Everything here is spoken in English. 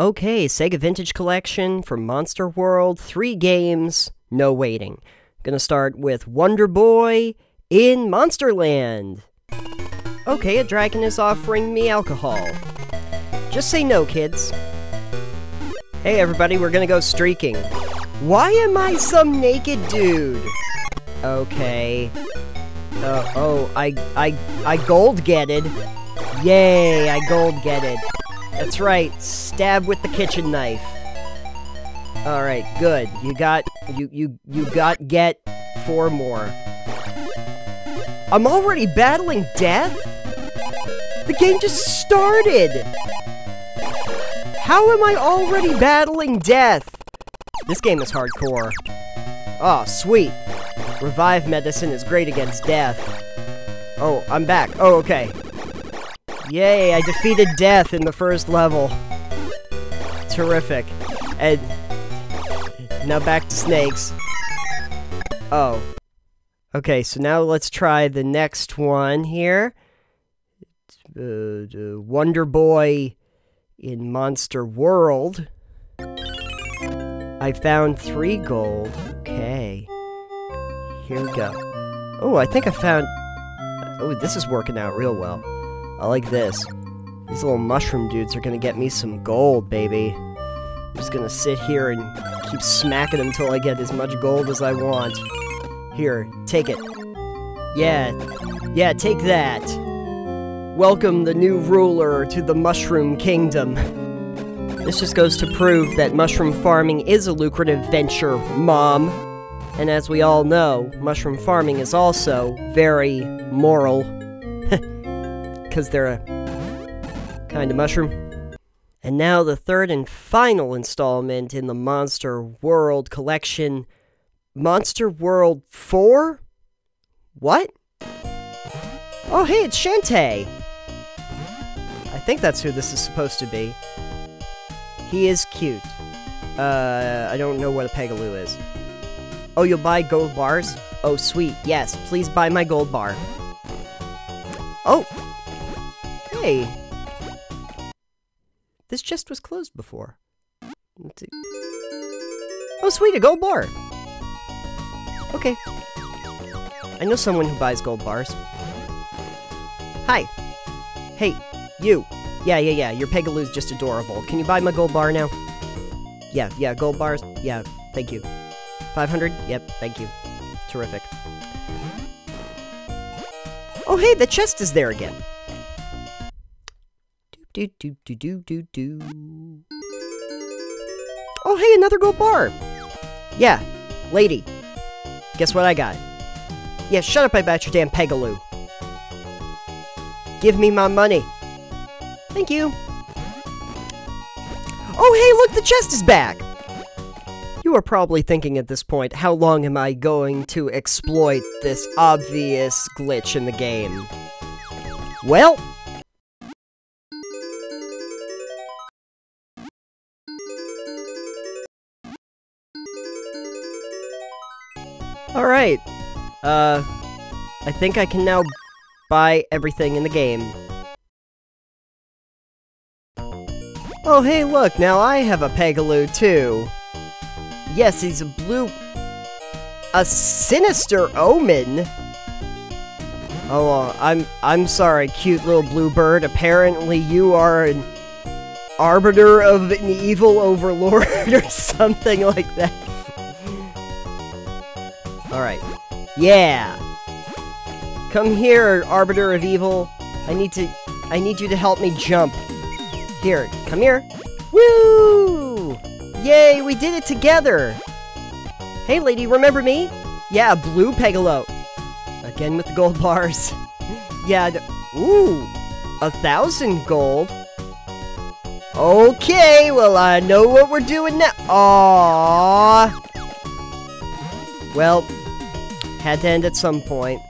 Okay, Sega Vintage Collection for Monster World, three games, no waiting. Gonna start with Wonder Boy in Monsterland. Okay, a dragon is offering me alcohol. Just say no, kids. Hey everybody, we're gonna go streaking. Why am I some naked dude? Okay. Uh, oh, I, I, I gold getted. Yay, I gold getted. That's right, stab with the kitchen knife. Alright, good. You got, you, you, you got get four more. I'm already battling death? The game just started! How am I already battling death? This game is hardcore. Oh, sweet. Revive medicine is great against death. Oh, I'm back. Oh, okay. Yay, I defeated death in the first level. Terrific. And now back to snakes. Oh. Okay, so now let's try the next one here. Uh, Wonder Boy in Monster World. I found three gold. Okay. Here we go. Oh, I think I found... Oh, this is working out real well. I like this. These little mushroom dudes are gonna get me some gold, baby. I'm just gonna sit here and keep smacking them until I get as much gold as I want. Here, take it. Yeah, yeah, take that. Welcome the new ruler to the Mushroom Kingdom. This just goes to prove that mushroom farming is a lucrative venture, Mom. And as we all know, mushroom farming is also very moral because they're a kind of mushroom. And now the third and final installment in the Monster World collection Monster World 4? What? Oh, hey, it's Shantae! I think that's who this is supposed to be. He is cute. Uh, I don't know what a Pegaloo is. Oh, you'll buy gold bars? Oh, sweet. Yes, please buy my gold bar. Oh, Hey! This chest was closed before. Let's see. Oh, sweet, a gold bar! Okay. I know someone who buys gold bars. Hi! Hey, you! Yeah, yeah, yeah, your Pegaloo's just adorable. Can you buy my gold bar now? Yeah, yeah, gold bars? Yeah, thank you. 500? Yep, thank you. Terrific. Oh, hey, the chest is there again. Do do do do do do. Oh, hey, another gold bar. Yeah, lady. Guess what I got? Yeah, shut up about your damn Pegaloo. Give me my money. Thank you. Oh, hey, look, the chest is back. You are probably thinking at this point, how long am I going to exploit this obvious glitch in the game? Well, Alright. Uh, I think I can now buy everything in the game. Oh, hey, look, now I have a Pegaloo, too. Yes, he's a blue... A sinister omen? Oh, uh, I'm I'm sorry, cute little blue bird. Apparently you are an arbiter of an evil overlord or something like that. Alright. Yeah! Come here, Arbiter of Evil. I need to... I need you to help me jump. Here, come here. Woo! Yay, we did it together! Hey, lady, remember me? Yeah, Blue Pegalo. Again with the gold bars. yeah, ooh! A thousand gold? Okay, well, I know what we're doing now. Aww. Well, had to end at some point.